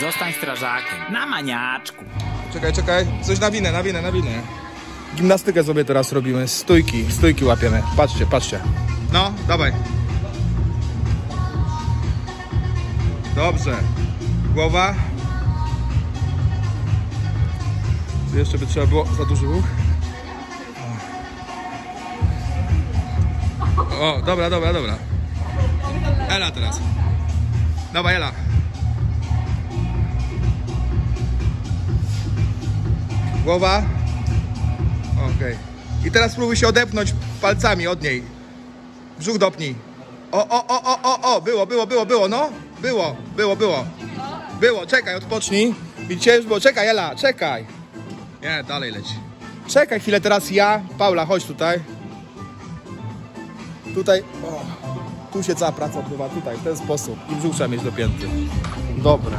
Zostań strażakiem. Na maniaczku. Czekaj, czekaj. Coś na winę, na winę, na winę. Gimnastykę sobie teraz robimy. Stójki, stójki łapiemy. Patrzcie, patrzcie. No, dawaj. Dobrze. Głowa. Tu jeszcze by trzeba było za duży ruch. O, dobra, dobra, dobra. Ela teraz. Dawaj, Ela. Głowa. Okej. I teraz spróbuj się odepnąć palcami od niej. Brzuch dopnij. O, o, o, o, o, o, było, było, było, było, no. Było, było, było. Było, czekaj, odpocznij. Widzicie, już było, czekaj, Ela, czekaj. Nie, dalej leci. Czekaj chwilę, teraz ja. Paula, chodź tutaj. Tutaj, o, tu się cała praca odbywa, tutaj, w ten sposób. I brzuch trzeba mieć dopięty. Dobra.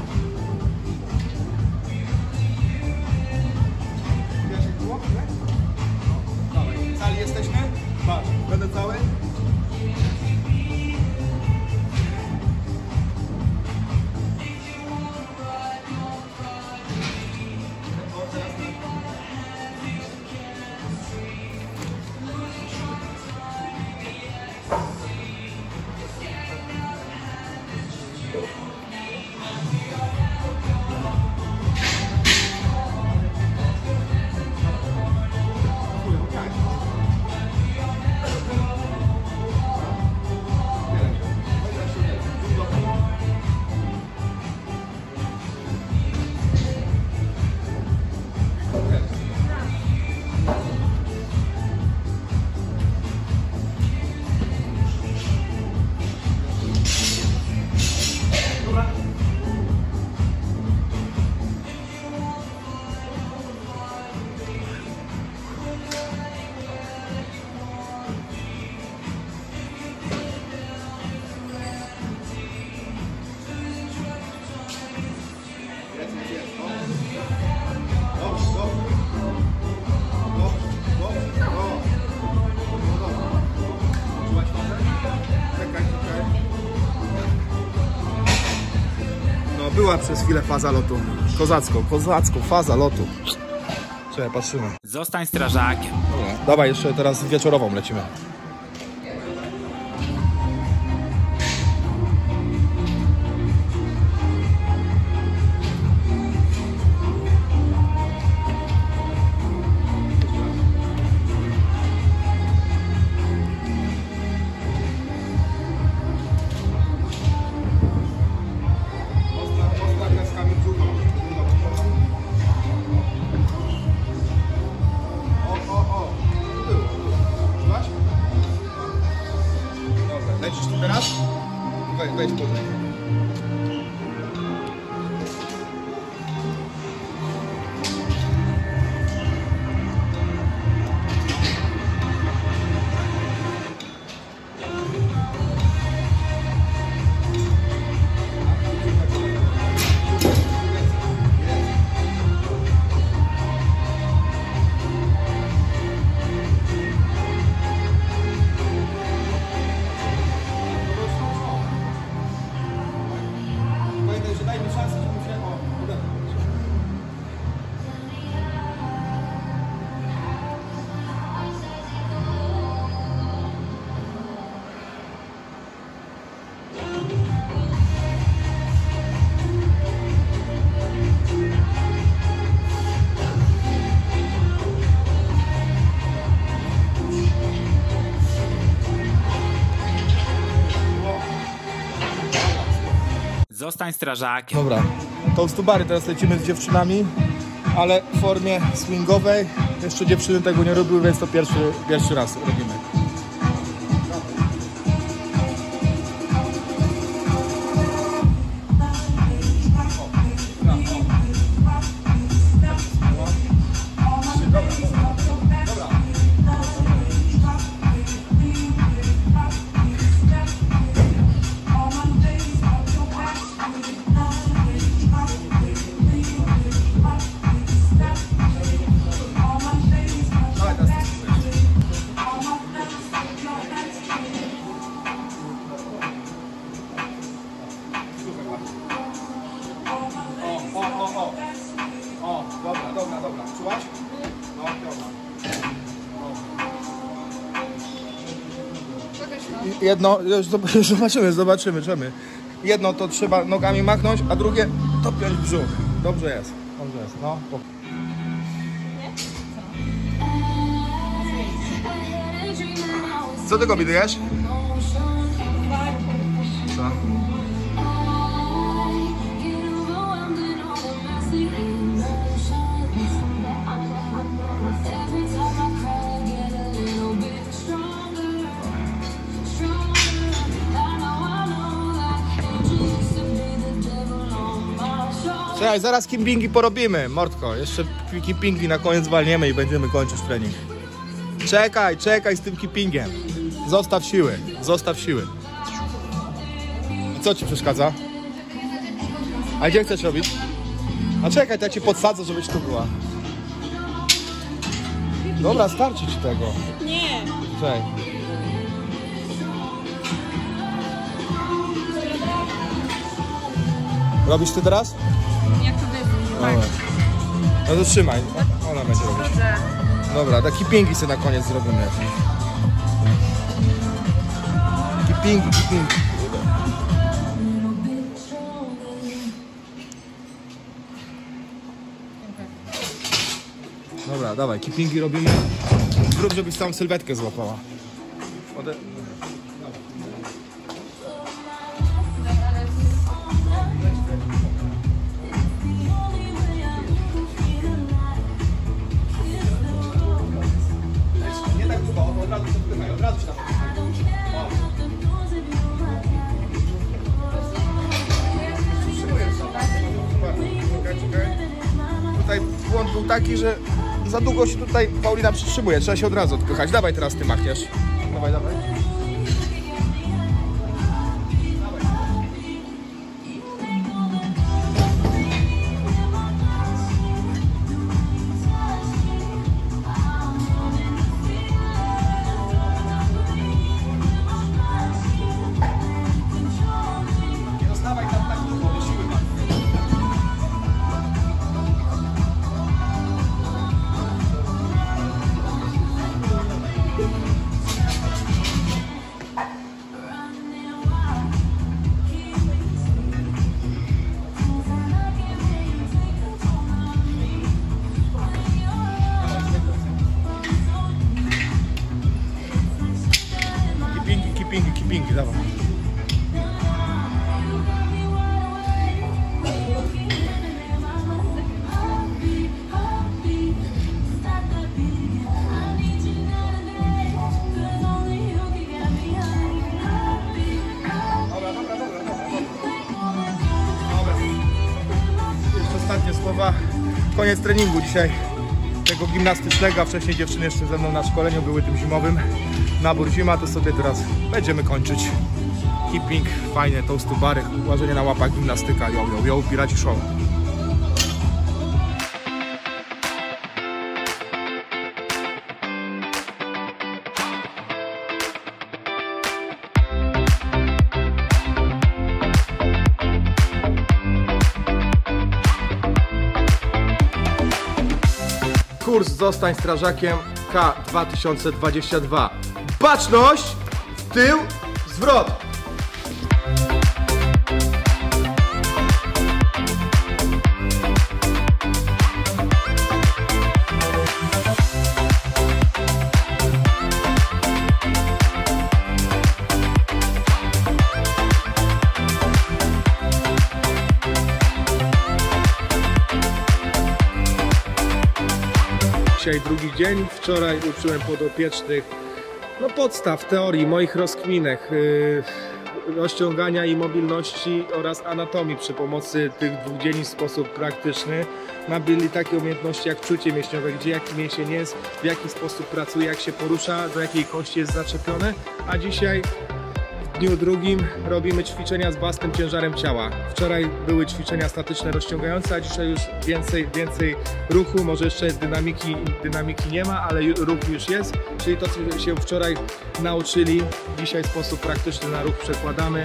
Patrz, będę cały? Była przez chwilę faza lotu. Kozacko, kozacko, faza lotu. Czekaj, patrzymy. Zostań strażakiem. Dobra. Dawaj, jeszcze teraz wieczorową lecimy. आपका school में Zostań strażakiem. Dobra, to z Tubary teraz lecimy z dziewczynami, ale w formie swingowej. Jeszcze dziewczyny tego nie robiły, więc to pierwszy, pierwszy raz robimy. Jedno, już zob- już zobaczymy, zobaczymy, zobaczymy. Jedno to trzeba nogami machnąć, a drugie to piąć brzuch. Dobrze jest, dobrze jest, no. Co ty kombinujesz? Słuchaj, zaraz kimpingi porobimy, Mordko. Jeszcze kimpingi na koniec walniemy i będziemy kończyć trening. Czekaj, czekaj z tym kippingiem. Zostaw siły, zostaw siły. I co ci przeszkadza? A gdzie chcesz robić? A czekaj, to ja cię podsadzę, żebyś tu była. Dobra, starczy ci tego. Nie. Czekaj. Robisz ty teraz? Jak to wyjdzie? Dobra. No to trzymaj. Ona będzie robić. Dobrze. Dobra, taki pingi sobie na koniec zrobimy. Taki pingi, pingi. Dobra, dawaj, kipingi robimy. Zrób, żebyś tam sylwetkę złapała. Ode... za długo się tutaj Paulina przytrzymuje, trzeba się od razu odpychać. Dawaj teraz ty machniesz. Koniec treningu dzisiaj tego gimnastycznego, a wcześniej dziewczyny jeszcze ze mną na szkoleniu były tym zimowym. Nabór zima, to sobie teraz będziemy kończyć. Keeping, fajne, toasty bary, łażenie na łapach, gimnastyka, yo, yo, yo, piraci show. Kurs Zostań Strażakiem K2022. Baczność, w tył, zwrot. Drugi dzień. Wczoraj uczyłem podopiecznych no, podstaw teorii, moich rozkminek, yy, rozciągania i mobilności oraz anatomii przy pomocy tych dwóch dzieni w sposób praktyczny. Nabyli takie umiejętności jak czucie mięśniowe, gdzie jaki mięsień jest, w jaki sposób pracuje, jak się porusza, do jakiej kości jest zaczepione. A dzisiaj dniu drugim robimy ćwiczenia z własnym ciężarem ciała. Wczoraj były ćwiczenia statyczne rozciągające, a dzisiaj już więcej, więcej ruchu, może jeszcze dynamiki, dynamiki nie ma, ale ruch już jest, czyli to, co się wczoraj nauczyli, dzisiaj w sposób praktyczny na ruch przekładamy.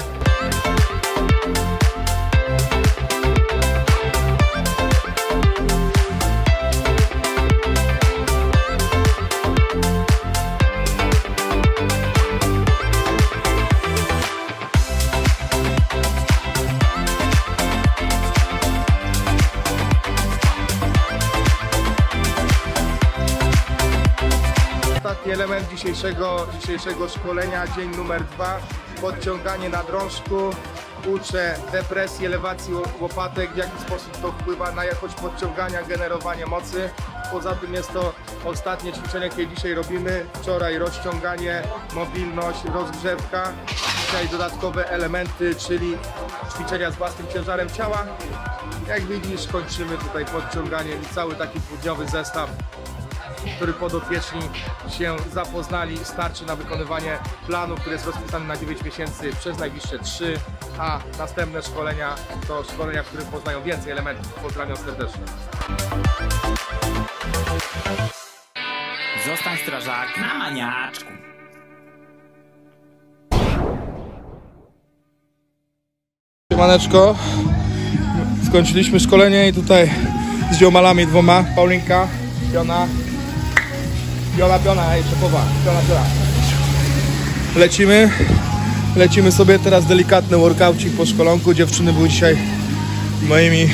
Dzisiejszego, dzisiejszego szkolenia, dzień numer dwa, podciąganie na drążku. Uczę depresji, elewacji łopatek, w jaki sposób to wpływa na jakość podciągania, generowanie mocy. Poza tym jest to ostatnie ćwiczenie, jakie dzisiaj robimy. Wczoraj rozciąganie, mobilność, rozgrzewka. Dzisiaj dodatkowe elementy, czyli ćwiczenia z własnym ciężarem ciała. Jak widzisz, kończymy tutaj podciąganiem i cały taki dwudniowy zestaw który podopieczni się zapoznali, starczy na wykonywanie planu, który jest rozpisany na 9 miesięcy przez najbliższe 3, a następne szkolenia to szkolenia, w których poznają więcej elementów. Pozdrawiam serdecznie. Zostań strażakiem. Na maniaczku. Siemaneczko, skończyliśmy szkolenie i tutaj z ziomalami dwoma, Paulinka, Piona, Piona, Piona, ej, szefowa, Piona, Piona. Lecimy, lecimy sobie teraz delikatny workoucik po szkolonku, dziewczyny były dzisiaj moimi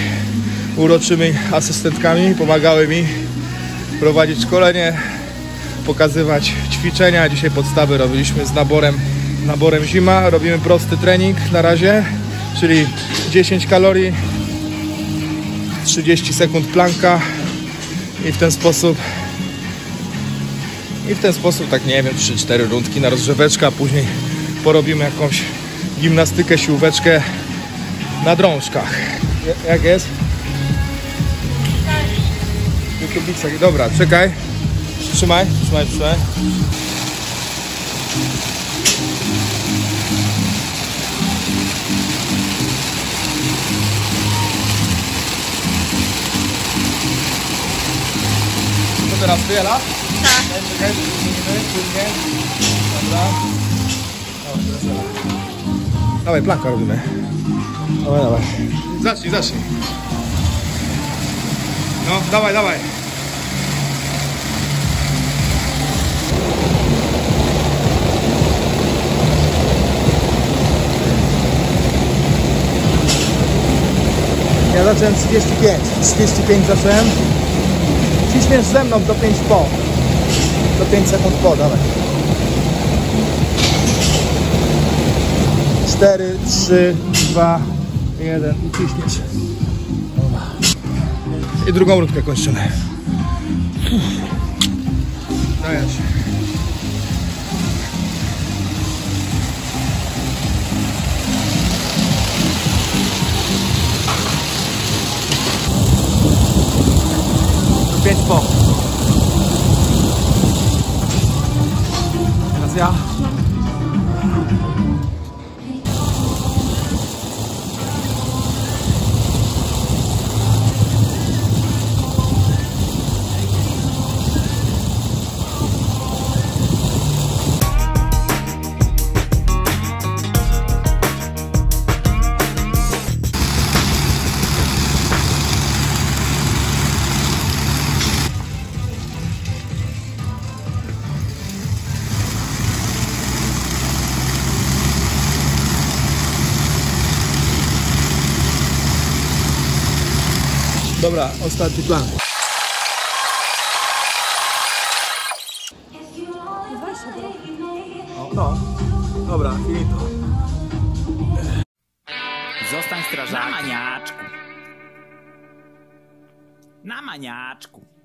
uroczymi asystentkami, pomagały mi prowadzić szkolenie, pokazywać ćwiczenia, dzisiaj podstawy robiliśmy z naborem, naborem zima, robimy prosty trening na razie, czyli 10 kalorii, 30 sekund planka i w ten sposób i w ten sposób tak nie wiem 3-4 rundki na rozgrzeweczkę, a później porobimy jakąś gimnastykę, siłóweczkę na drążkach. Ja- Jak jest? Dobra, czekaj. Trzymaj, trzymaj, trzymaj. Teraz ty, Teraz Ela. Dawaj, planka robimy. Dawaj, dawaj. Zacznij, zacznij. No, dawaj, dawaj. Ja zacząłem 35. 35 zacząłem. Ciśniesz ze mną do 5 po. Do 5 sekund po, dawaj. 4, 3, 2, 1 i. I drugą rundkę kończymy. Dajesz. 5 po. Teraz Dobra, ostatni plan. No, dobra, finito. Zostań strażakiem. Na maniaczku. Na maniaczku.